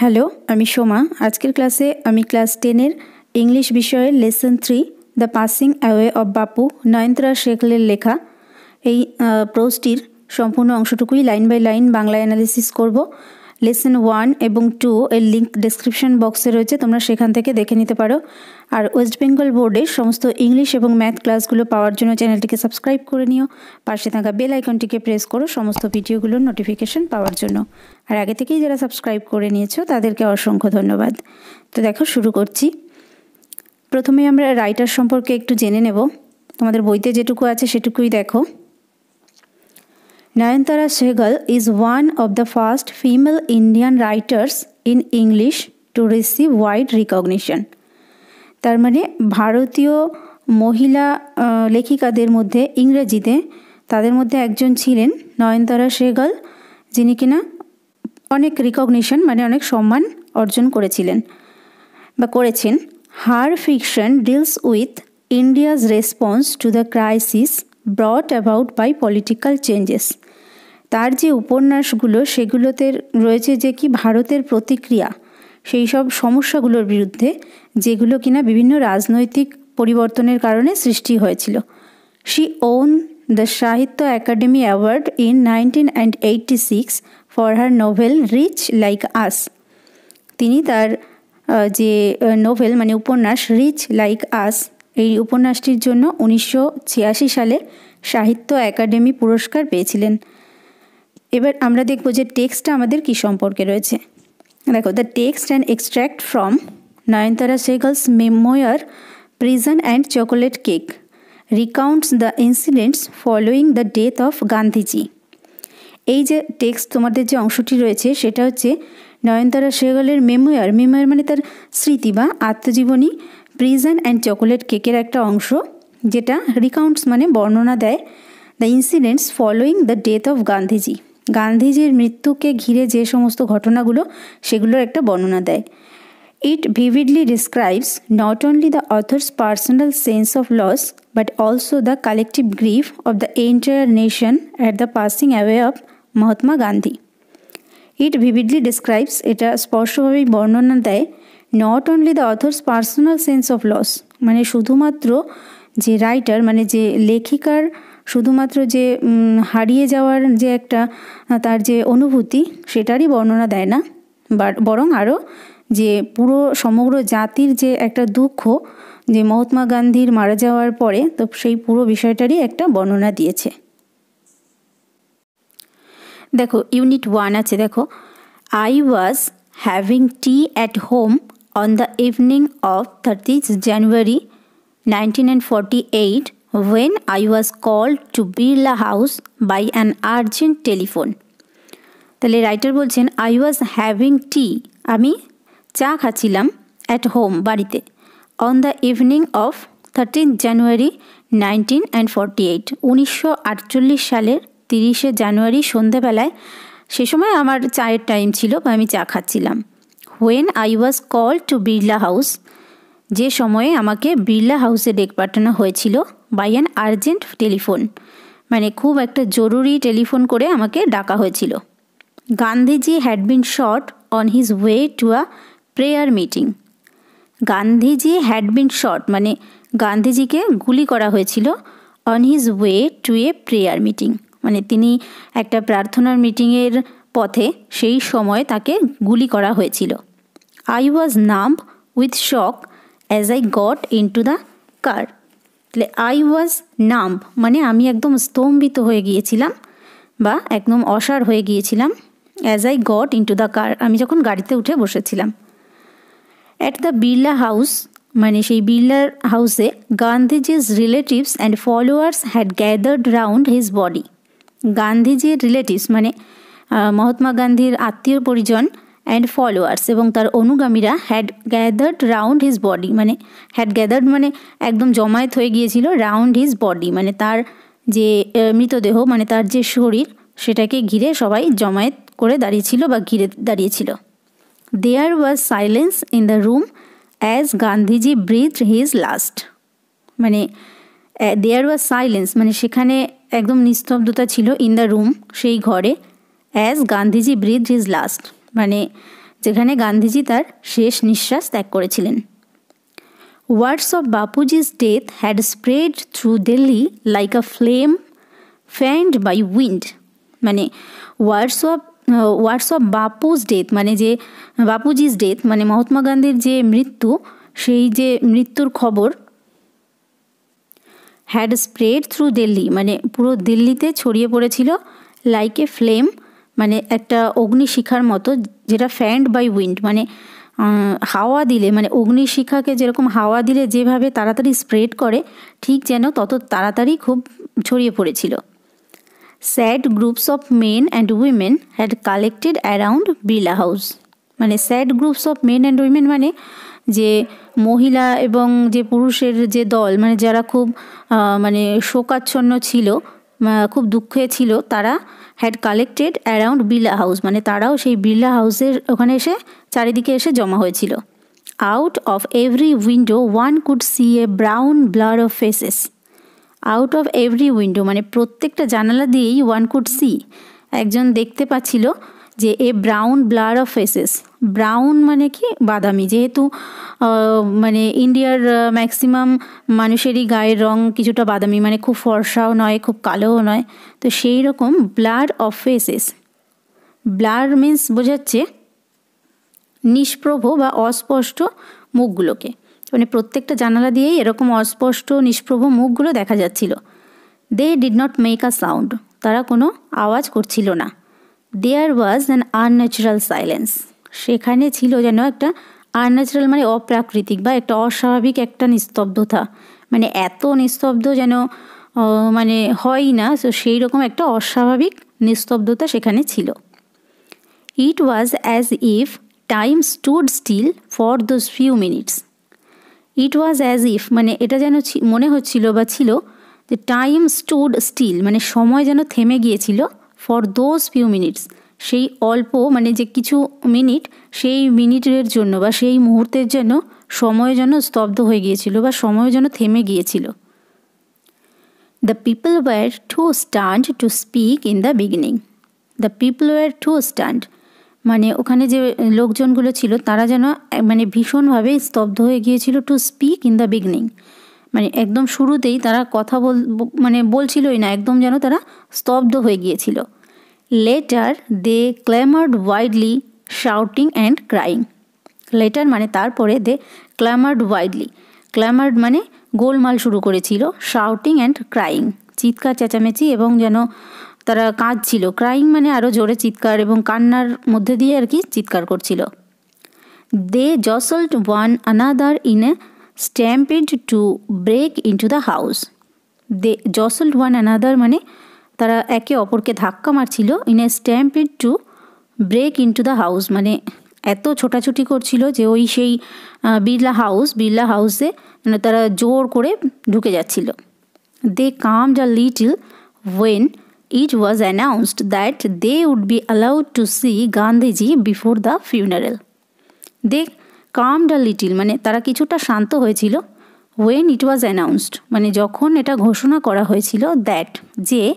Hello আমি সোমা। আজকের ক্লাসে আমি ক্লাস টেনের ইংলিশ বিষয়ের lesson three, the passing away of Bapu, Nayantara শেখলের লেখা। এই প্রোজটির সম্পূর্ণ অংশটুকুই line by line Bangla analysis করব। লেসন ওয়ান এবং টু এর লিঙ্ক ডেসক্রিপশন বক্সে রয়েছে, তোমরা সেখান থেকে দেখে নিতে পারো। আর ওয়েস্ট বেঙ্গল বোর্ডের সমস্ত ইংলিশ এবং ম্যাথ ক্লাসগুলো পাওয়ার জন্য চ্যানেলটিকে সাবস্ক্রাইব করে নিও। পাশে থাকা বেল আইকনটিকে প্রেস করো সমস্ত ভিডিওগুলোর নোটিফিকেশন পাওয়ার জন্য। আর আগে থেকেই যারা সাবস্ক্রাইব করে নিয়েছো, তাদেরকে অসংখ্য ধন্যবাদ। তো দেখো, শুরু করছি। প্রথমে আমরা রাইটার সম্পর্কে একটু জেনে নেব। তোমাদের বইতে যেটুকু আছে সেটুকুই দেখো। Nayantara Sehgal is one of the first female Indian writers in English to receive wide recognition. তার মানে ভারতীয় মহিলা লেখিকাদের মধ্যে ইংরেজিতে তাদের মধ্যে একজন ছিলেন নয়নতারা সেহগল যিনি কিনা অনেক রিকগনিশন মানে অনেক সম্মান অর্জন করেছিলেন বা করেছেন her fiction deals with India's response to the crisis brought about by political changes তার যে উপন্যাসগুলো সেগুলোতে রয়েছে যে কি ভারতের প্রতিক্রিয়া, সেই সব সমস্যাগুলোর বিরুদ্ধে, যেগুলো কিনা বিভিন্ন রাজনৈতিক পরিবর্তনের কারণে সৃষ্টি হয়েছিল। She won the Sahitya Akademi award in nineteen and eighty six for her novel Rich Like Us তিনি তার যে নোভেল মানে উপন্যাস রিচ লাইক আস এই উপন্যাসটির জন্য উনিশশো ছিয়াশি সালে সাহিত্য একাডেমি পুরস্কার পেয়েছিলেন। এবার আমরা দেখব যে টেক্সটটা আমাদের কী সম্পর্কে রয়েছে। দেখো the text and extract from Nayantara Sahgal's memoir Prison and Chocolate Cake recounts the incidents following the death of Gandhiji. এই যে টেক্সট তোমাদের যে অংশটি রয়েছে, সেটা হচ্ছে নয়নতারা সেগলের মেমোয়ার মেমোয়ার মানে তার স্মৃতি বা আত্মজীবনী। প্রিজন অ্যান্ড চকোলেট কেকের একটা অংশ, যেটা রিকাউন্টস মানে বর্ণনা দেয় the incidents following the death of Gandhiji গান্ধীজির মৃত্যুকে ঘিরে যে সমস্ত ঘটনাগুলো, সেগুলোর একটা বর্ণনা দেয়। It vividly describes not only the author's personal sense of loss but also the collective grief of the entire nation at the passing away of Mahatma Gandhi it vividly describes এটা স্পষ্টভাবেই বর্ণনা দেয় not only the author's personal sense of loss মানে শুধুমাত্র যে writer মানে যে লেখিকার শুধুমাত্র যে হারিয়ে যাওয়ার যে একটা, তার যে অনুভূতি, সেটারই বর্ণনা দেয় না। বরং আরও যে পুরো সমগ্র জাতির যে একটা দুঃখ, যে মহাত্মা গান্ধীর মারা যাওয়ার পরে, তো সেই পুরো বিষয়টারই একটা বর্ণনা দিয়েছে। দেখো ইউনিট ওয়ান আছে, দেখো। I was having tea at home of thirtieth January nineteen and forty eight when I was called to Birla House by an urgent telephone. তাহলে রাইটার বলছেন আই ওয়াজ হ্যাভিং টি আমি চা খাচ্ছিলাম at home বাড়িতে on the evening of thirteen January nineteen and forty eight উনিশশো আটচল্লিশ সালের তিরিশে জানুয়ারি সন্ধেবেলায় সে সময় আমার চায়ের টাইম ছিল বা আমি চা খাচ্ছিলাম। When I was call to Birla house যে সময়ে আমাকে বিড়লা হাউসে ডেক পাঠানো হয়েছিল বাই অ্যান আর্জেন্ট টেলিফোন মানে খুব একটা জরুরি টেলিফোন করে আমাকে ডাকা হয়েছিল। Gandhiji had been shot on his way to a prayer meeting Gandhiji had been shot মানে গান্ধীজিকে গুলি করা হয়েছিল on his way to a prayer meeting মানে তিনি একটা প্রার্থনার মিটিংয়ের পথে সেই সময় তাকে গুলি করা হয়েছিল। Was numb with shock as I got in to the car তাহলে আই ওয়াজ নাম্ব মানে আমি একদম স্তম্ভিত হয়ে গিয়েছিলাম বা একদম অসার হয়ে গিয়েছিলাম as I got into the car আমি যখন গাড়িতে উঠে বসেছিলাম। অ্যাট দ্য বিড়লা হাউস মানে সেই বিড়লার হাউসে Gandhiji's relatives and followers had gathered round his body গান্ধীজির রিলেটিভস মানে মহাত্মা গান্ধীর আত্মীয় পরিজন অ্যান্ড ফলোয়ার্স এবং তার অনুগামীরা had gathered round his body মানে হ্যাড গ্যাদার্ড মানে একদম জমায়েত হয়ে গিয়েছিল রাউন্ড হিজ বডি মানে তার যে মৃতদেহ মানে তার যে শরীর, সেটাকে ঘিরে সবাই জমায়েত করে দাঁড়িয়েছিল বা ঘিরে দাঁড়িয়েছিল। There was silence in the room as Gandhiji breathe his last মানে দেয়ার ওয়াজ সাইলেন্স মানে সেখানে একদম নিস্তব্ধতা ছিল ইন দ্য রুম সেই ঘরে as Gandhiji breathe his last মানে যেখানে গান্ধীজি তার শেষ নিঃশ্বাস ত্যাগ করেছিলেন। Words of Bapuji's death had spread through Delhi like a flame fanned by wind মানে words of words of Bapu's death মানে যে বাপুজিস ডেথ মানে মহাত্মা গান্ধীর যে মৃত্যু, সেই যে মৃত্যুর খবর হ্যাড স্প্রেড থ্রু দিল্লি মানে পুরো দিল্লিতে ছড়িয়ে পড়েছিল লাইক এ ফ্লেম মানে একটা অগ্নিশিখার মতো যেটা ফ্যান্ড বাই উইন্ড মানে হাওয়া দিলে মানে অগ্নিশিখাকে যেরকম হাওয়া দিলে যেভাবে তাড়াতাড়ি স্প্রেড করে, ঠিক যেন তত তাড়াতাড়ি খুব ছড়িয়ে পড়েছিল। Sad groups of men and women had collected around Birla house মানে sad groups of men and women মানে যে মহিলা এবং যে পুরুষের যে দল মানে যারা খুব মানে শোকাচ্ছন্ন ছিল খুব দুঃখে ছিল, তারা had collected around Birla house মানে তারাও সেই বিড়লা হাউসের ওখানে এসে চারিদিকে এসে জমা হয়েছিল। Out of every window one could see a brown blur of faces out of every window মানে প্রত্যেকটা জানালা দিয়েই ওয়ান কুড সি একজন দেখতে পাচ্ছিল যে a brown blur of faces brown মানে কি? বাদামি। যেহেতু মানে ইন্ডিয়ার ম্যাক্সিমাম মানুষেরই গায়ের রং কিছুটা বাদামি। মানে খুব ফর্সাও নয়, খুব কালোও নয়। তো সেই রকম blur of faces blur means বোঝাচ্ছে নিষ্প্রভ বা অস্পষ্ট মুখগুলোকে। মানে প্রত্যেকটা জানালা দিয়েই এরকম অস্পষ্ট, নিষ্প্রভ মুখগুলো দেখা যাচ্ছিল। They did not make a sound তারা কোনো আওয়াজ করছিল না। There was an unnatural silence সেখানে ছিল যেন একটা আনন্যাচারাল মানে অপ্রাকৃতিক বা একটা অস্বাভাবিক একটা নিস্তব্ধতা। মানে এত নিস্তব্ধ যেন মানে হয় না। তো সেই রকম একটা অস্বাভাবিক নিস্তব্ধতা সেখানে ছিল। It was as if time stood still for those few minutes it was as if মানে এটা যেন মনে হচ্ছিল বা ছিল যে টাইম স্টুড স্টিল মানে সময় যেন থেমে গিয়েছিল ফর দোজ ফিউ মিনিটস সেই অল্প মানে যে কিছু মিনিট সেই মিনিটের জন্য বা সেই মুহূর্তের জন্য সময় যেন স্তব্ধ হয়ে গিয়েছিল বা সময় যেন থেমে গিয়েছিল। The people were too stunned to speak in the beginning the people were too stunned মানে ওখানে যে লোকজনগুলো ছিল, তারা যেন মানে ভীষণভাবে স্তব্ধ হয়ে গিয়েছিল to speak in the beginning মানে একদম শুরুতেই তারা কথা বল মানে বলছিলই না, একদম যেন তারা স্তব্ধ হয়ে গিয়েছিল। Later they clamoured wildly shouting and crying later মানে তারপরে দে ক্ল্যামার্ড ওয়াইডলি ক্ল্যামার্ড মানে গোলমাল শুরু করেছিল শাউটিং অ্যান্ড ক্রাইং চিৎকার, চেঁচামেচি এবং যেন তারা কাঁদছিল। ক্রাইং মানে আরও জোরে চিৎকার এবং কান্নার মধ্যে দিয়ে আর কি চিৎকার করছিল। They jostled one another in a stampede to break into the house they jostled one another মানে তারা একে অপরকে ধাক্কা মারছিল in a stampede to break into the house মানে এত ছোটাছুটি করছিল যে ওই সেই বিড়লা হাউস বিড়লা হাউসে মানে তারা জোর করে ঢুকে যাচ্ছিল। They calm the little when it was announced that they would be allowed to see Gandhiji before the funeral They calmed a little মানে তারা কিছুটা শান্ত হয়েছিল ওয়েন ইট ওয়াজ অ্যানাউন্সড মানে যখন এটা ঘোষণা করা হয়েছিল দ্যাট যে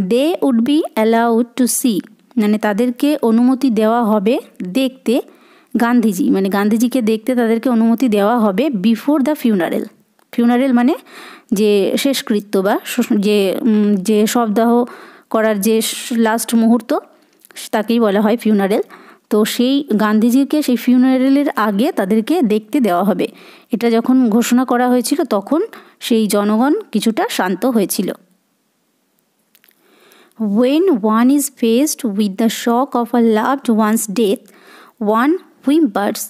they would be allowed to see মানে তাদেরকে অনুমতি দেওয়া হবে দেখতে গান্ধীজি মানে গান্ধীজিকে দেখতে তাদেরকে অনুমতি দেওয়া হবে বিফোর দ্য ফিউনারেল ফিউনারেল মানে যে শেষকৃত্য বা যে যে শবদাহ করার যে লাস্ট মুহূর্ত, তাকেই বলা হয় ফিউনারেল তো সেই গান্ধীজিকে সেই ফিউনারেলের আগে তাদেরকে দেখতে দেওয়া হবে। এটা যখন ঘোষণা করা হয়েছিল তখন সেই জনগণ কিছুটা শান্ত হয়েছিল। When one is faced with the shock of a loved one's death one whimpers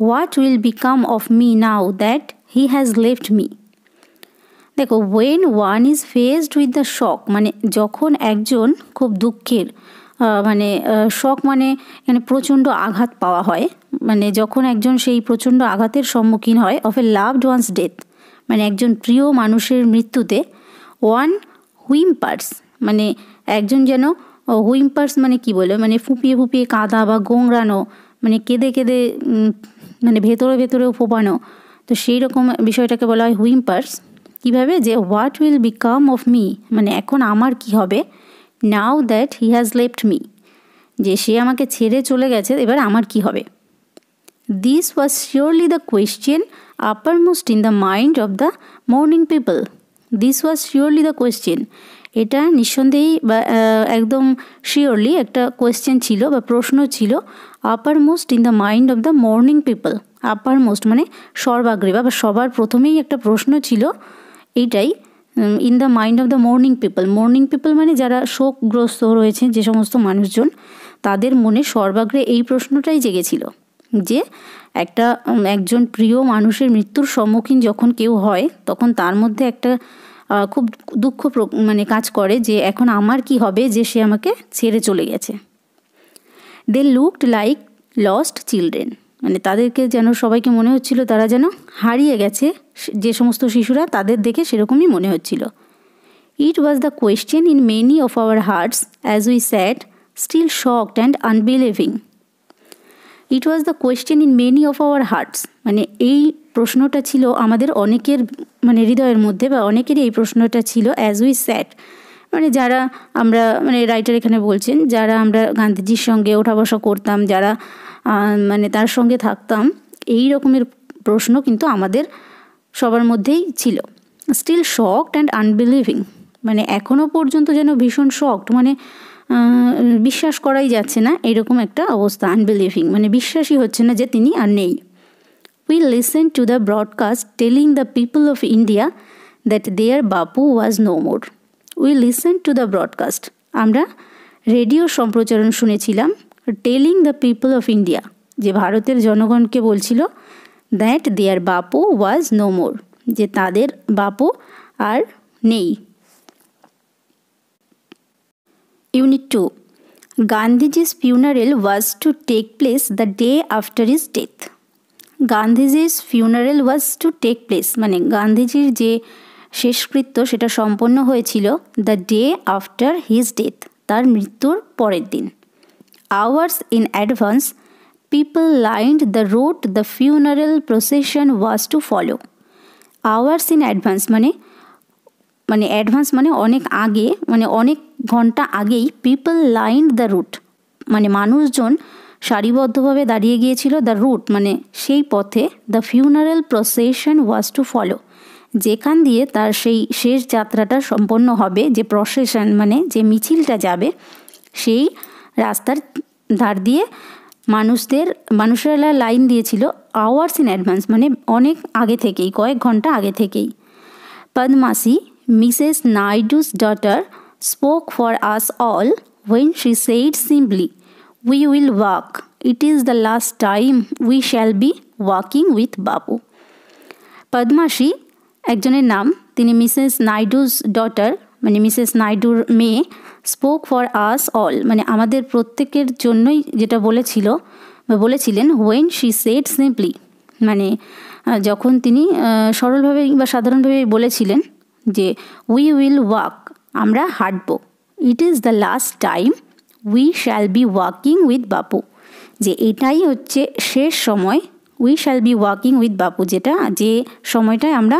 what will become of me now that he has left me দেখো when one is faced with the shock মানে যখন একজন খুব দুঃখের মানে শক মানে এখানে প্রচণ্ড আঘাত পাওয়া হয়। মানে যখন একজন সেই প্রচণ্ড আঘাতের সম্মুখীন হয় of a loved one's death মানে একজন প্রিয় মানুষের মৃত্যুতে ওয়ান হুইম্পার্স মানে একজন যেন হুইম্পার্স মানে কি বলে? মানে ফুপিয়ে ফুপিয়ে কাঁদা বা গোংরানো মানে কেঁদে কেঁদে মানে ভেতরে ভেতরেও ফোপানো। তো সেই রকম বিষয়টাকে বলা হয় হুইম্পার্স কীভাবে? যে what will become of me মানে এখন আমার কি হবে? Now that he has left me যে সে আমাকে ছেড়ে চলে গেছে, এবার আমার কি হবে? This was surely the question uppermost in the mind of the mourning people this was surely the question এটা নিঃসন্দেহেই বা একদম শিওরলি একটা কোয়েশ্চেন ছিল বা প্রশ্ন ছিল uppermost in the mind of the mourning people uppermost মানে সর্বাগ্রে বা সবার প্রথমেই একটা প্রশ্ন ছিল এইটাই in the mind of the mourning people mourning people মানে যারা শোকগ্রস্ত রয়েছে যে সমস্ত মানুষজন, তাদের মনে সর্বাগ্রে এই প্রশ্নটাই জেগেছিল যে একটা একজন প্রিয় মানুষের মৃত্যুর সম্মুখীন যখন কেউ হয়, তখন তার মধ্যে একটা খুব দুঃখ মানে কাজ করে যে এখন আমার কি হবে যে সে আমাকে ছেড়ে চলে গেছে। They looked like lost children মানে তাদেরকে যেন সবাইকে মনে হচ্ছিল তারা যেন হারিয়ে গেছে যে সমস্ত শিশুরা তাদের দেখে সেরকমই মনে হচ্ছিল। It was the question in many of our hearts as we sat still shocked and unbelieving it was the question in many of our hearts মানে এই প্রশ্নটা ছিল আমাদের অনেকের মানে হৃদয়ের মধ্যে বা অনেকেরই এই প্রশ্নটা ছিল অ্যাজ উই স্যাট মানে যারা আমরা মানে রাইটার এখানে বলছেন, যারা আমরা গান্ধীজির সঙ্গে ওঠা বসা করতাম, যারা মানে তার সঙ্গে থাকতাম। এই রকমের প্রশ্ন কিন্তু আমাদের সবার মধ্যেই ছিল। স্টিল শকড অ্যান্ড আনবিলিভিং মানে এখনও পর্যন্ত যেন ভীষণ শকড মানে বিশ্বাস করাই যাচ্ছে না এরকম একটা অবস্থা আনবিলিভিং মানে বিশ্বাসই হচ্ছে না যে তিনি আর নেই। We listen to the broadcast telling the people of India that their Bapu was no more we listen to the broadcast আমরা রেডিও সম্প্রচারণ শুনেছিলাম। Telling the people of India যে ভারতের জনগণকে বলছিল that their Bapu was no মোর যে তাদের বাপু আর নেই। Unit two Gandhiji's funeral was to take place the day after his death Gandhiji's funeral was to take place মানে গান্ধীজির যে শেষকৃত্য সেটা সম্পন্ন হয়েছিল the day after his death তার মৃত্যুর পরের দিন। Hours in advance people lined the road the funeral procession was to follow hours in advance মানে মানে অ্যাডভান্স মানে অনেক আগে মানে অনেক ঘণ্টা আগেই পিপল লাইন্ড দ্য রুট মানে মানুষজন সারিবদ্ধভাবে দাঁড়িয়ে গিয়েছিল দ্য রুট মানে সেই পথে the funeral procession was to follow যেখান দিয়ে তার সেই শেষ যাত্রাটা সম্পন্ন হবে, যে প্রসেশন মানে যে মিছিলটা যাবে, সেই রাস্তার ধার দিয়ে মানুষদের, মানুষেরা লাইন দিয়েছিল আওয়ার্স ইন অ্যাডভান্স মানে অনেক আগে থেকেই, কয়েক ঘণ্টা আগে থেকেই। Padmasi, Mrs Naidu's daughter spoke for us all when she said simply we will walk it is the last time we shall be walking with Babu Padmasi, একজনের নাম, তিনি মিসেস নাইডুস ডটার মানে মিসেস নাইডুর মেয়ে স্পোক ফর আস অল মানে আমাদের প্রত্যেকের জন্যই যেটা বলেছিল বলেছিলেন হোয়েন শি সেড সিম্পলি মানে যখন তিনি সরলভাবে বা সাধারণভাবে বলেছিলেন যে উই উইল ওয়াক আমরা হাঁটব। It is the last time we shall be walking with Bapu যে, এটাই হচ্ছে শেষ সময় we shall be walking with Bapu যেটা, যে সময়টায় আমরা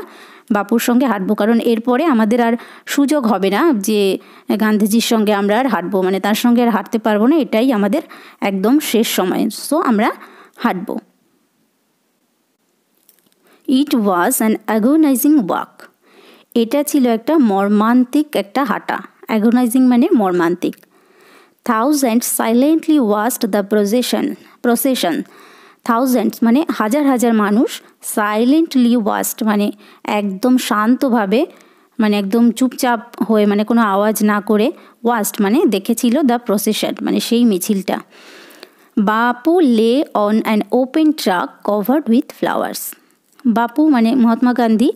বাপুর সঙ্গে হাঁটবো। কারণ এরপরে আমাদের আর সুযোগ হবে না যে গান্ধীজির সঙ্গে আমরা আর হাঁটবো। মানে তার সঙ্গে আর হাঁটতে পারব না, এটাই আমাদের একদম শেষ সময়। সো আমরা হাঁটবো। It was an agonising walk এটা ছিল একটা মর্মান্তিক একটা হাঁটা। অ্যাগোনাইজিং মানে মর্মান্তিক। Thousands silently watched the procession procession thousands মানে হাজার হাজার মানুষ সাইলেন্টলি ওয়াস্ট মানে একদম শান্তভাবে মানে একদম চুপচাপ হয়ে মানে কোনো আওয়াজ না করে ওয়াস্ট মানে দেখেছিল দ্য প্রসেশন মানে সেই মিছিলটা। Bapu lay on an open truck covered with flowers Bapu মানে মহাত্মা গান্ধী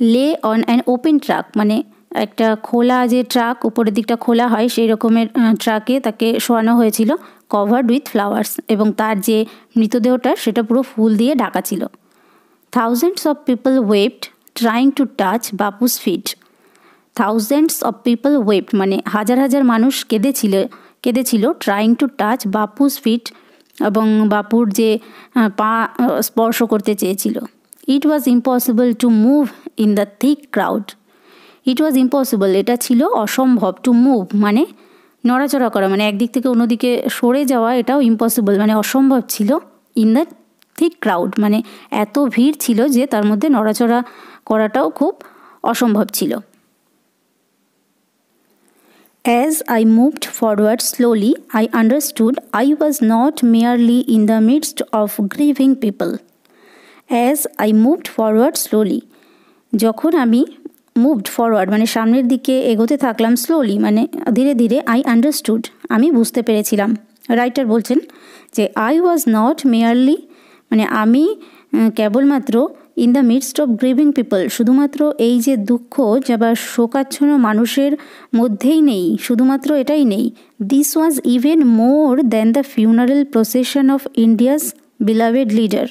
লে অন অ্যান ওপেন ট্রাক মানে একটা খোলা যে ট্রাক, উপরের দিকটা খোলা হয়, সেই রকমের ট্রাকে তাকে শোয়ানো হয়েছিল কভার্ড উইথ ফ্লাওয়ার্স এবং তার যে মৃতদেহটা, সেটা পুরো ফুল দিয়ে ঢাকা ছিল। Thousands of people wept trying to touch Bapu's feet thousands of people wept মানে হাজার হাজার মানুষ কেঁদেছিল কেঁদেছিল trying to touch Bapu's feet এবং বাপুর যে পা স্পর্শ করতে চেয়েছিল। It was impossible to move in the thick crowd it was impossible এটা ছিল অসম্ভব টু মুভ মানে নড়াচড়া করা মানে একদিক থেকে অন্যদিকে সরে যাওয়া এটাও ইম্পসিবল মানে অসম্ভব ছিল ইন দ্য থিক ক্রাউড মানে এত ভিড় ছিল যে তার মধ্যে নড়াচড়া করাটাও খুব অসম্ভব ছিল As I moved forward slowly, I understood I was not merely in the midst of grieving people. As I moved forward slowly, যখন আমি মুভড ফরওয়ার্ড মানে সামনের দিকে এগোতে থাকলাম স্লোলি মানে ধীরে ধীরে আই আন্ডারস্টুড আমি বুঝতে পেরেছিলাম। রাইটার বলছেন যে আই ওয়াজ নট মেয়ারলি মানে আমি কেবলমাত্র in the midst of grieving people শুধুমাত্র এই যে দুঃখ যা বা শোকাচ্ছন্ন মানুষের মধ্যেই নেই, শুধুমাত্র এটাই নেই। This was even more than the funeral procession of India's beloved leader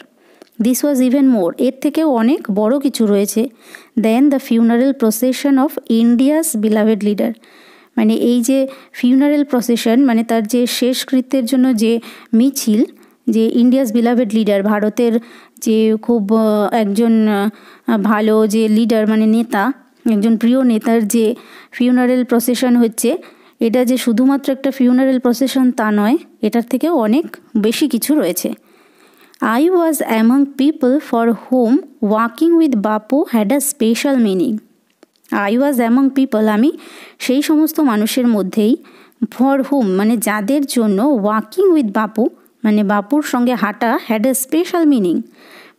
this was even more এর থেকেও অনেক বড় কিছু রয়েছে than the funeral procession of India's beloved leader মানে এই যে ফিউনারেল প্রসেশন মানে তার যে শেষকৃত্যের জন্য যে মিছিল, যে ইন্ডিয়াস বিলাভেড লিডার ভারতের যে খুব একজন ভালো যে লিডার মানে নেতা, একজন প্রিয় নেতার যে ফিউনারেল প্রসেশন হচ্ছে, এটা যে শুধুমাত্র একটা ফিউনারেল প্রসেশন তা নয়, এটার থেকেও অনেক বেশি কিছু রয়েছে। I was among people for whom walking with Bapu had a special meaning. I was among people আমি সেই সমস্ত মানুষের মধ্যেই ফর হুম মানে যাদের জন্য ওয়াকিং উইথ বাপু মানে বাপুর সঙ্গে হাঁটা হ্যাড এ স্পেশাল মিনিং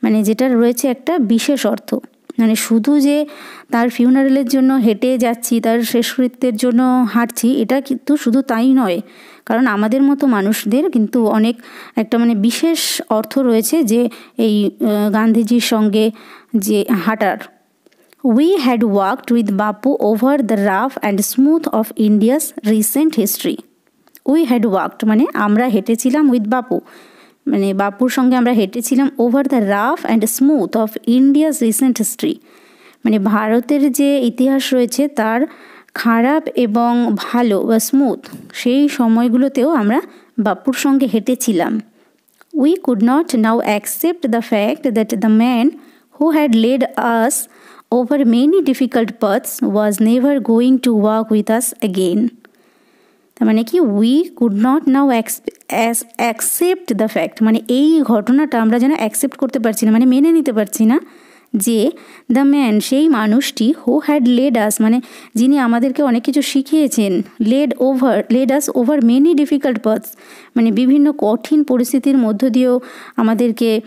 মানে যেটার রয়েছে একটা বিশেষ অর্থ মানে শুধু যে তার ফিউনারেলের জন্য হেঁটে যাচ্ছি, তার শেষকৃত্যের জন্য হাঁটছি, এটা কিন্তু শুধু তাই নয় কারণ আমাদের মতো মানুষদের কিন্তু অনেক একটা মানে বিশেষ অর্থ রয়েছে যে এই গান্ধীজির সঙ্গে যে হাঁটার। We had walked with Bapu over the rough and smooth of India's recent history we had walked মানে আমরা হেঁটেছিলাম উইথ বাপু মানে বাপুর সঙ্গে আমরা হেঁটেছিলাম over the rough and smooth of India's recent history মানে ভারতের যে ইতিহাস রয়েছে তার খারাপ এবং ভালো বা স্মুথ সেই সময়গুলোতেও আমরা বাপুর সঙ্গে হেঁটেছিলাম। We could not now accept the fact that the man who had led us over many difficult paths was never going to walk with us again তার মানে কি? We could not now accept the fact মানে এই ঘটনাটা আমরা যেন accept করতে পারছি না মানে মেনে নিতে পারছি না। যে দ্য ম্যান সেই মানুষটি হু হ্যাড লেড আস মানে যিনি আমাদেরকে অনেক কিছু শিখিয়েছেন led over led us over many difficult paths মানে বিভিন্ন কঠিন পরিস্থিতির মধ্য দিয়েও আমাদেরকে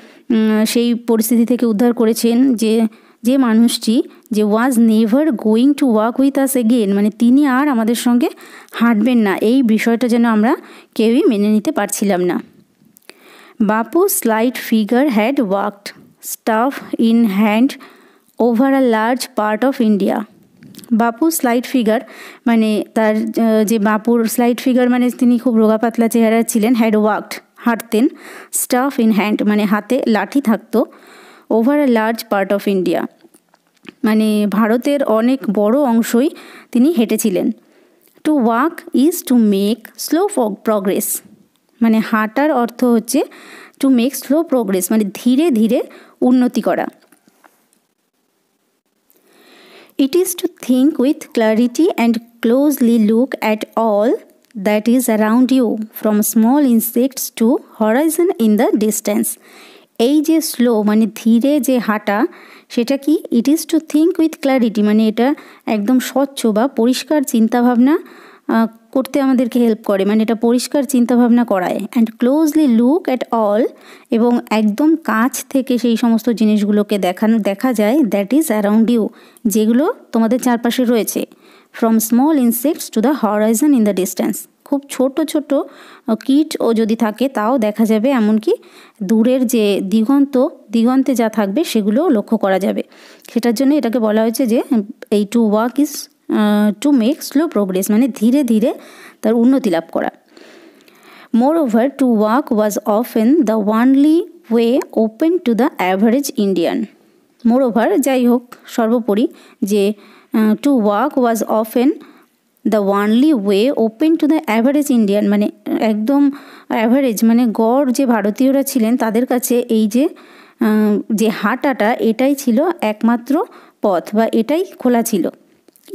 সেই পরিস্থিতি থেকে উদ্ধার করেছেন যে যে মানুষটি যে was never going to walk with us again মানে তিনি আর আমাদের সঙ্গে হাঁটবেন না। এই বিষয়টা যেন আমরা কেউই মেনে নিতে পারছিলাম না। Bapu slight figure had walked staff in hand over a large part of India বাপুর স্লাইড ফিগার মানে তার যে বাপুর স্লাইড ফিগার মানে তিনি খুব রোগা পাতলা চেহারা ছিলেন হ্যাড ওয়ার্কড হাঁটতেন স্টাফ ইন হ্যান্ড মানে হাতে লাঠি থাকতো over a large part of India মানে ভারতের অনেক বড় অংশই তিনি হেঁটেছিলেন। To walk is to make slow progress মানে হাঁটার অর্থ হচ্ছে টু মেক স্লো প্রোগ্রেস মানে ধীরে ধীরে উন্নতি করা। It is to think with clarity and closely look at all that is around you from small insects to horizon in the distance এই যে স্লো মানে ধীরে যে হাঁটা, সেটা কি? It is to think with clarity মানে এটা একদম স্বচ্ছ বা পরিষ্কার চিন্তাভাবনা করতে আমাদেরকে হেল্প করে মানে এটা পরিষ্কার চিন্তাভাবনা করায়। And closely look at all এবং একদম কাছ থেকে সেই সমস্ত জিনিসগুলোকে দেখানো দেখা যায় দ্যাট ইজ অ্যারাউন্ড ইউ যেগুলো তোমাদের চারপাশে রয়েছে। From small insects to the horizon in the distance খুব ছোট ছোট কিট ও যদি থাকে, তাও দেখা যাবে, এমনকি দূরের যে দিগন্ত, দিগন্তে যা থাকবে, সেগুলোও লক্ষ্য করা যাবে। সেটার জন্য এটাকে বলা হয়েছে যে, এই to walk is to make slow progress মানে ধীরে ধীরে তার উন্নতি লাভ করা moreover to walk was often the only way open to the average Indian moreover যাই হোক, সর্বোপরি যে to walk was often the only way open to the average Indian মানে একদম অ্যাভারেজ মানে গড় যে ভারতীয়রা ছিলেন, তাদের কাছে এই যে যে হাঁটাটা, এটাই ছিল একমাত্র পথ বা এটাই খোলা ছিল।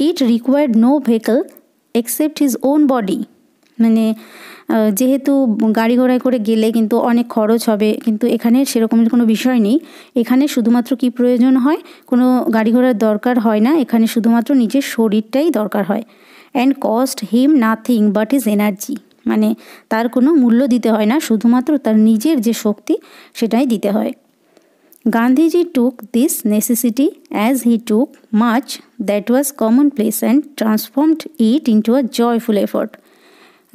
It required no vehicle except his own body মানে যেহেতু গাড়ি ঘোড়ায় করে গেলে কিন্তু অনেক খরচ হবে, কিন্তু এখানে সেরকমের কোনো বিষয় নেই। এখানে শুধুমাত্র কি প্রয়োজন হয়? কোনো গাড়ি ঘোড়ার দরকার হয় না, এখানে শুধুমাত্র নিজের শরীরটাই দরকার হয়। And cost him nothing but his energy মানে তার কোনো মূল্য দিতে হয় না, শুধুমাত্র তার নিজের যে শক্তি, সেটাই দিতে হয়। Took this necessity as he took much that was commonplace and transformed it into a joyful effort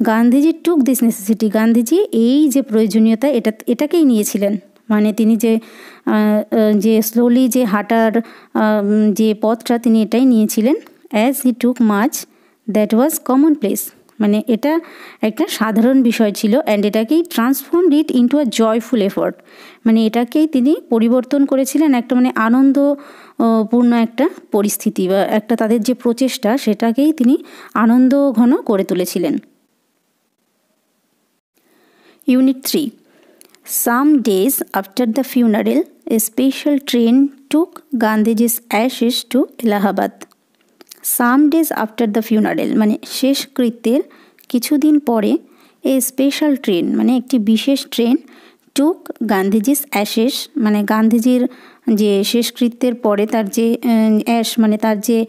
Gandhiji took this necessity Gandhiji এই যে প্রয়োজনীয়তা, এটা, এটাকেই নিয়েছিলেন। মানে তিনি যে যে স্লোলি যে হাঁটার যে পথটা তিনি এটাই নিয়েছিলেন as he took much that was commonplace মানে এটা একটা সাধারণ বিষয় ছিল অ্যান্ড এটাকেই transform it into a joyful effort মানে এটাকেই তিনি পরিবর্তন করেছিলেন একটা মানে আনন্দপূর্ণ একটা পরিস্থিতি বা একটা তাদের যে প্রচেষ্টা সেটাকেই তিনি আনন্দ ঘন করে তুলেছিলেন। Unit 3 Some days after the funeral, a special train took Gandhiji's ashes to Allahabad. Some days after the funeral মানে শেষকৃত্যের কিছুদিন পরে এ স্পেশাল ট্রেন মানে একটি বিশেষ ট্রেন টুক গান্ধীজিস অ্যাশেস মানে গান্ধীজির যে শেষকৃত্যের পরে তার যে অ্যাশ মানে তার যে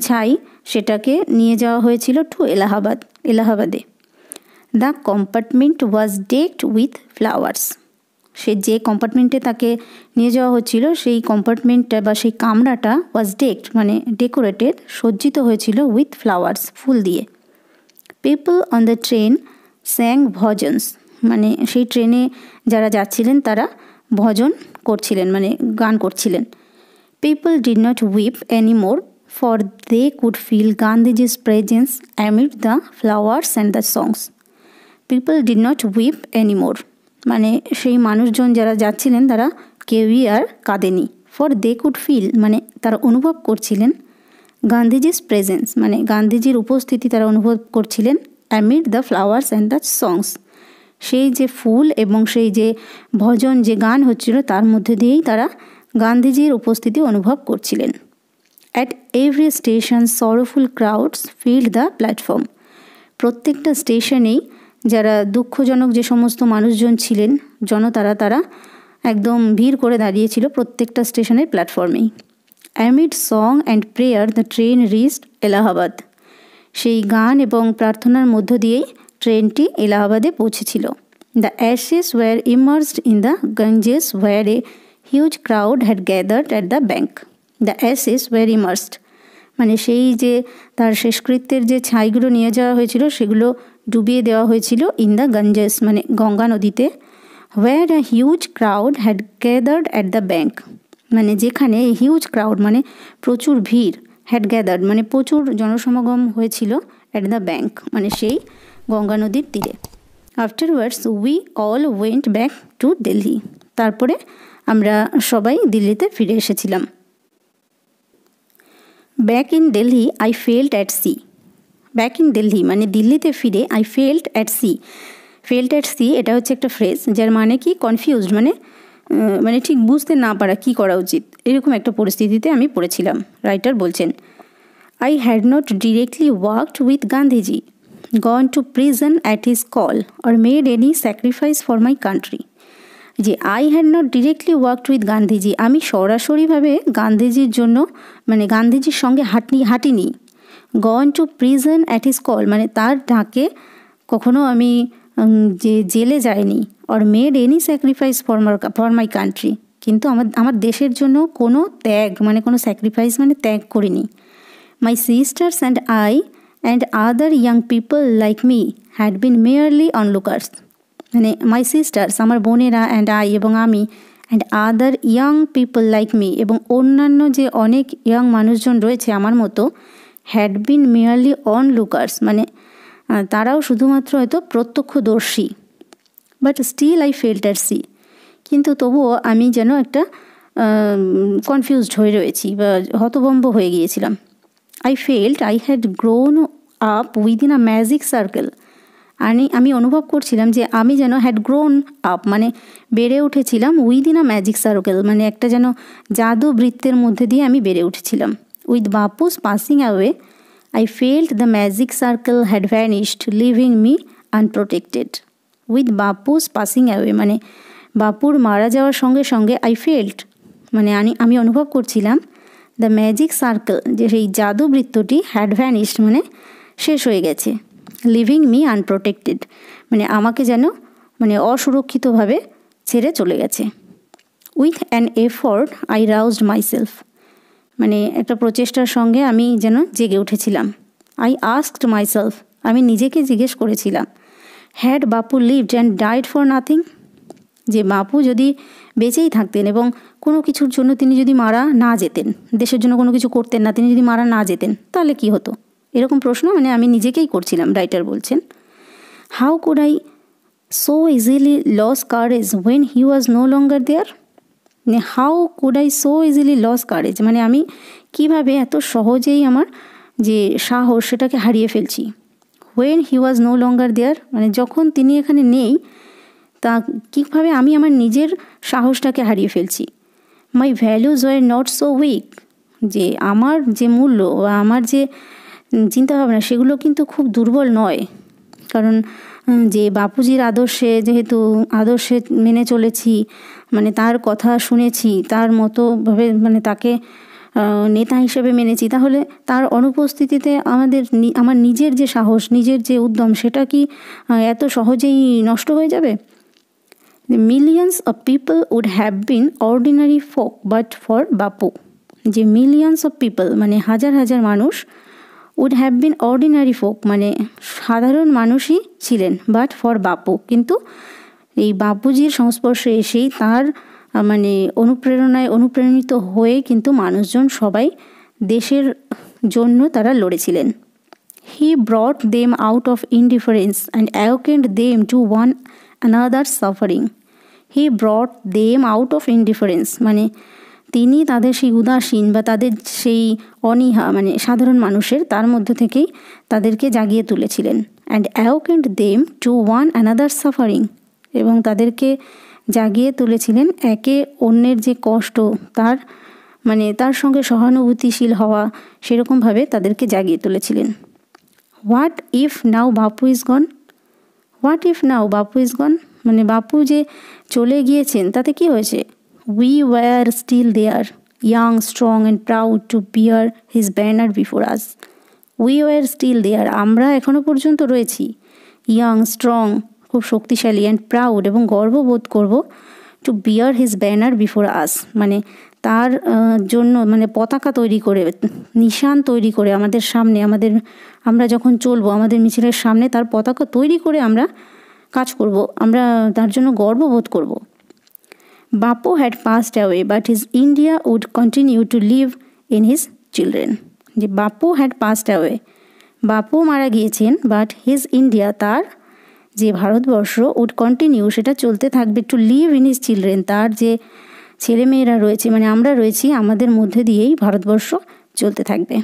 ছাই, সেটাকে নিয়ে যাওয়া হয়েছিল টু এলাহাবাদ, এলাহাবাদে। The compartment was decked with flowers সে যে কম্পার্টমেন্টে তাকে নিয়ে যাওয়া হচ্ছিল, সেই কম্পার্টমেন্টটা বা সেই কামরাটা ওয়াজ ডেকড মানে ডেকোরেটেড সজ্জিত হয়েছিল উইথ ফ্লাওয়ার্স ফুল দিয়ে। People on the train sang bhajans মানে সেই ট্রেনে যারা যাচ্ছিলেন, তারা ভজন করছিলেন মানে গান করছিলেন। People did not weep more for they could feel Gandhiji's presence amid the flowers and the songs people did not weep anymore মানে সেই মানুষজন যারা যাচ্ছিলেন তারা কেউই আর কাঁদেনি। ফর দে কুড ফিল মানে তারা অনুভব করছিলেন গান্ধীজির প্রেজেন্স মানে গান্ধীজির উপস্থিতি তারা অনুভব করছিলেন amid the flowers and the songs সেই যে ফুল এবং সেই যে ভজন, যে গান হচ্ছিল, তার মধ্যে দিয়েই তারা গান্ধীজির উপস্থিতি অনুভব করছিলেন। At every station sorrowful crowds filled the platform প্রত্যেকটা স্টেশনেই যারা দুঃখজনক যে সমস্ত মানুষজন ছিলেন, জনতারা তারা একদম ভিড় করে দাঁড়িয়েছিল প্রত্যেকটা স্টেশনের প্ল্যাটফর্মেই। Amid song and prayer the train reached Allahabad. সেই গান এবং প্রার্থনার মধ্য দিয়েই ট্রেনটি এলাহাবাদে পৌঁছেছিল। The ashes were immersed in the Ganges where a huge crowd had gathered at the bank the ashes were immersed মানে সেই যে তার শেষকৃত্যের যে ছাইগুলো নিয়ে যাওয়া হয়েছিল, সেগুলো ডুবিয়ে দেওয়া হয়েছিল ইন দ্য গঞ্জেস মানে গঙ্গা নদীতে where a huge crowd had gathered at the bank মানে যেখানে হিউজ ক্রাউড মানে প্রচুর ভিড় হ্যাড গ্যাদার্ড মানে প্রচুর জনসমাগম হয়েছিল অ্যাট দ্য ব্যাঙ্ক মানে সেই গঙ্গা নদীর তীরে। Afterwards we all went back to Delhi তারপরে আমরা সবাই দিল্লিতে ফিরে এসেছিলাম। Back in Delhi I felt at sea back in Delhi মানে দিল্লিতে ফিরে I felt at sea felt at sea এটা হচ্ছে একটা ফ্রেজ যার মানে কি? কনফিউজড মানে মানে ঠিক বুঝতে না পারা কী করা উচিত। এরকম একটা পরিস্থিতিতে আমি পড়েছিলাম রাইটার বলছেন। I had not directly walked with Gandhiji gone to prison at his call or made any sacrifice for my country যে I had not directly walked with Gandhiji আমি সরাসরিভাবে গান্ধীজির জন্য মানে গান্ধীজির সঙ্গে হাঁটনি, হাঁটিনি। Gone to prison at his call মানে তার ডাকে কখনো আমি যে জেলে যাইনি or made any sacrifice for my for my country কিন্তু আমার আমার দেশের জন্য কোনো ত্যাগ মানে কোনো স্যাক্রিফাইস মানে ত্যাগ করিনি। My sisters and I and other young people like me had been merely onlookers মানে মাই সিস্টার্স আমার বোনেরা অ্যান্ড আই এবং আমি and other young people like me এবং অন্যান্য যে অনেক ইয়াং মানুষজন রয়েছে আমার মতো হ্যাড বিন মেয়ারলি অন লুকার্স মানে তারাও শুধুমাত্র হয়তো প্রত্যক্ষদর্শী। But still I at sea কিন্তু তবুও আমি যেন একটা কনফিউজড হয়ে রয়েছি বা হতভম্ব হয়ে গিয়েছিলাম। I felt I had grown up within a magic circle আমি আমি অনুভব করছিলাম যে আমি যেন হ্যাড গ্রোন আপ মানে বেড়ে উঠেছিলাম উইদিন আ ম্যাজিক সার্কেল মানে একটা যেন জাদু বৃত্তের মধ্যে দিয়ে আমি বেড়ে উঠেছিলাম। With Bapu's passing away, I felt the magic circle had vanished, leaving me unprotected with Bapu's passing away মানে বাপুর মারা যাওয়ার সঙ্গে সঙ্গে আই ফেল্ট মানে আমি অনুভব করছিলাম দ্য ম্যাজিক সার্কেল যে সেই জাদু বৃত্তটি হ্যাড ভ্যানিশড মানে শেষ হয়ে গেছে লিভিং মি আনপ্রোটেক্টেড মানে আমাকে যেন মানে অসুরক্ষিতভাবে ছেড়ে চলে গেছে। With an effort I roused myself মানে একটা প্রচেষ্টার সঙ্গে আমি যেন জেগে উঠেছিলাম। আই আস্কড মাইসেলফ আমি নিজেকে জিজ্ঞেস করেছিলাম had Bapu lived and died for nothing যে বাপু যদি বেঁচেই থাকতেন এবং কোনো কিছুর জন্য তিনি যদি মারা না যেতেন, দেশের জন্য কোনো কিছু করতেন না, তিনি যদি মারা না যেতেন, তাহলে কি হতো? এরকম প্রশ্ন মানে আমি নিজেকেই করছিলাম রাইটার বলছেন। How could I so easily lose courage when he was no longer there how could I so easily lose courage মানে আমি কীভাবে এত সহজেই আমার যে সাহস সেটাকে হারিয়ে ফেলছি? When he was no longer দেয়ার মানে যখন তিনি এখানে নেই, তা কীভাবে আমি আমার নিজের সাহসটাকে হারিয়ে ফেলছি? My values were not so weak যে আমার যে মূল্য বা আমার যে চিন্তাভাবনা, সেগুলো কিন্তু খুব দুর্বল নয়। কারণ যে বাপুজির আদর্শে, যেহেতু আদর্শে মেনে চলেছি মানে তার কথা শুনেছি, তার মতোভাবে মানে তাকে নেতা হিসেবে মেনেছি, তাহলে তার অনুপস্থিতিতে আমাদের আমার নিজের যে সাহস, নিজের যে উদ্যম, সেটা কি এত সহজেই নষ্ট হয়ে যাবে? Millions of people would have been ordinary folk but for Bapu যে মিলিয়ন্স অফ পিপল মানে হাজার হাজার মানুষ would have been ordinary folk মানে সাধারণ মানুষই ছিলেন বাট ফর বাপু কিন্তু এই বাপুজির সংস্পর্শে এসেই তার মানে অনুপ্রেরণায় অনুপ্রাণিত হয়ে কিন্তু মানুষজন সবাই দেশের জন্য তারা লড়েছিলেন। He brought them out of indifference and awakened them to one another suffering he brought them out of indifference মানে তিনি তাদের সেই উদাসীন বা তাদের সেই অনীহা মানে সাধারণ মানুষের তার মধ্য থেকেই তাদেরকে জাগিয়ে তুলেছিলেন। And awakened them to one another suffering এবং তাদেরকে জাগিয়ে তুলেছিলেন একে অন্যের যে কষ্ট, তার মানে তার সঙ্গে সহানুভূতিশীল হওয়া সেরকমভাবে তাদেরকে জাগিয়ে তুলেছিলেন। What if now Bapu is gone what if now Bapu is gone মানে বাপু যে চলে গিয়েছেন, তাতে কি হয়েছে? We were still there young strong and proud to bear his banner before us we were still there আমরা এখনও পর্যন্ত রয়েছি। ইয়াং স্ট্রং খুব শক্তিশালী অ্যান্ড প্রাউড এবং গর্ববোধ করব to bear his banner before us মানে তার জন্য মানে পতাকা তৈরি করে, নিশান তৈরি করে আমাদের সামনে, আমাদের, আমরা যখন চলবো, আমাদের মিছিলের সামনে তার পতাকা তৈরি করে আমরা কাজ করব, আমরা তার জন্য গর্ববোধ করব। Bapu had passed away but his India would continue to live in his children যে বাপু হ্যাড পাস্ট অ্যাওয়ে বাপু মারা গিয়েছেন বাট হিজ ইন্ডিয়া তার যে ভারতবর্ষ উড কন্টিনিউ সেটা চলতে থাকবে to live in his children তার যে ছেলেমেয়েরা রয়েছে মানে আমরা রয়েছি, আমাদের মধ্যে দিয়েই ভারতবর্ষ চলতে থাকবে।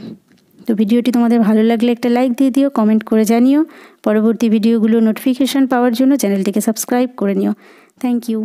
তো ভিডিওটি তোমাদের ভালো লাগলে একটা লাইক দিয়ে দিও কমেন্ট করে জানিও। পরবর্তী ভিডিওগুলো নোটিফিকেশান পাওয়ার জন্য চ্যানেলটিকে সাবস্ক্রাইব করে নিও। Thank you